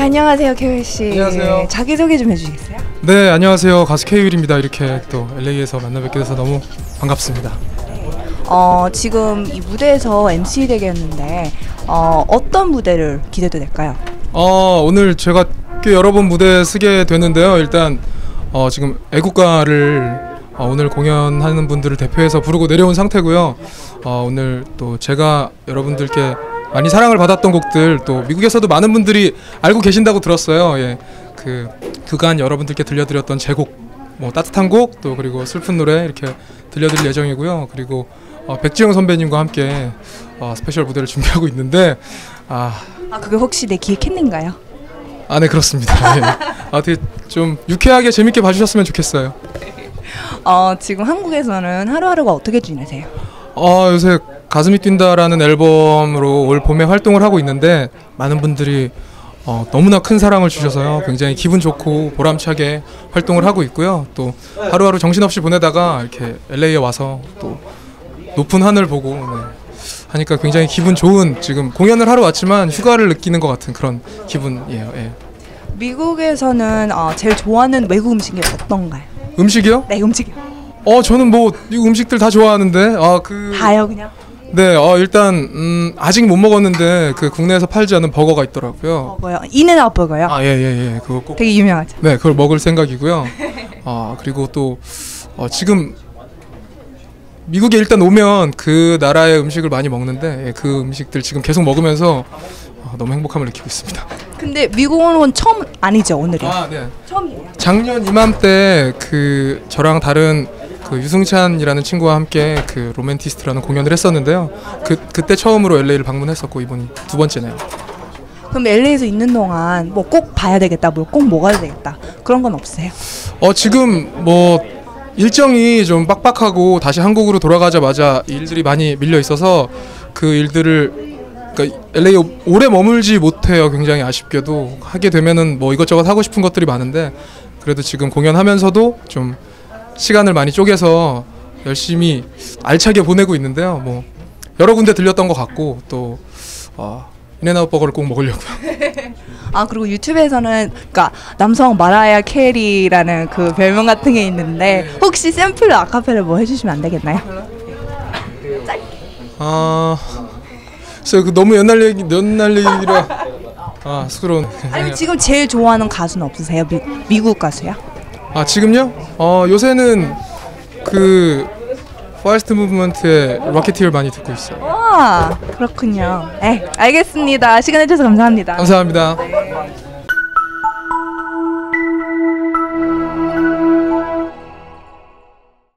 안녕하세요, 케일 씨. 안녕하세요. 자기 소개 좀 해주시겠어요? 네 안녕하세요 가수 K윌입니다 이렇게 또 LA에서 만나 뵙게 돼서 너무 반갑습니다 어, 지금 이 무대에서 MC 되겠는데 어, 어떤 무대를 기대도 될까요? 어 오늘 제가 꽤 여러 번 무대 쓰게 되는데요 일단 어 지금 애국가를 어, 오늘 공연하는 분들을 대표해서 부르고 내려온 상태고요 어 오늘 또 제가 여러분들께 많이 사랑을 받았던 곡들 또 미국에서도 많은 분들이 알고 계신다고 들었어요 예 그 그간 여러분들께 들려드렸던 제 곡 뭐 따뜻한 곡 또 그리고 슬픈 노래 이렇게 들려드릴 예정이고요 그리고 어, 백지영 선배님과 함께 어, special 무대를 준비하고 있는데 아 아, 그게 혹시 내 귀에 캔디인가요? 아, 네 그렇습니다. 예. 아, 되게 좀 유쾌하게 재밌게 봐주셨으면 좋겠어요. 어, 지금 한국에서는 하루하루가 어떻게 지내세요? 어, 요새 가슴이 뛴다라는 앨범으로 올 봄에 활동을 하고 있는데 많은 분들이 어, 너무나 큰 사랑을 주셔서요. 굉장히 기분 좋고 보람차게 활동을 하고 있고요. 또 하루하루 정신없이 보내다가 이렇게 LA에 와서 또 높은 하늘 보고 네. 하니까 굉장히 기분 좋은 지금 공연을 하러 왔지만 휴가를 느끼는 것 같은 그런 기분이에요. 예. 미국에서는 어, 제일 좋아하는 외국 음식이 어떤가요? 음식이요? 네, 음식이요. 어 저는 뭐 음식들 다 좋아하는데 아 그 다요, 그냥. 네, 어 일단 음 아직 못 먹었는데 그 국내에서 팔지 않은 버거가 있더라고요. 버거요. 인앤아웃 버거요. 아 예 예 예 그거 꼭 되게 유명하죠. 네, 그걸 먹을 생각이고요. 아 그리고 또 어, 지금 미국에 일단 오면 그 나라의 음식을 많이 먹는데 예, 그 음식들 지금 계속 먹으면서 어, 너무 행복함을 느끼고 있습니다. 근데 미국 오는 건 처음 아니죠, 오늘이? 아 네. 처음이에요. 작년 이맘때 그 저랑 다른 그 유승찬이라는 친구와 함께 그 로맨티스트라는 공연을 했었는데요. 그 그때 처음으로 LA를 방문했었고 이번이 두 번째네요. 그럼 LA에서 있는 동안 뭐 꼭 봐야 되겠다, 뭐 꼭 먹어야 되겠다 그런 건 없어요? 어 지금 뭐 일정이 좀 빡빡하고 다시 한국으로 돌아가자마자 일들이 많이 밀려 있어서 그 일들을 그러니까 LA 에 오래 머물지 못해요. 굉장히 아쉽게도 하게 되면은 뭐 이것저것 하고 싶은 것들이 많은데 그래도 지금 공연하면서도 좀 시간을 많이 쪼개서 열심히 알차게 보내고 있는데요. 뭐 여러 군데 들렸던 것 같고 또 어, In-N-Out 버거를 꼭 먹으려고요. 아 그리고 유튜브에서는 그러니까 남성 머라이어 캐리라는 그 별명 같은 게 있는데 혹시 샘플 아카펠라 뭐 해주시면 안 되겠나요? 아, 글쎄요, 그 너무 옛날 얘기, 옛날 얘기라 아 쑥스러운. 아니 지금 제일 좋아하는 가수는 없으세요? 미, 미국 가수야? 아 지금요? 어 요새는 그 Far East Movement의 Rocketeer를 많이 듣고 있어요. 와 그렇군요. 에 알겠습니다. 시간 내주셔서 감사합니다. 감사합니다.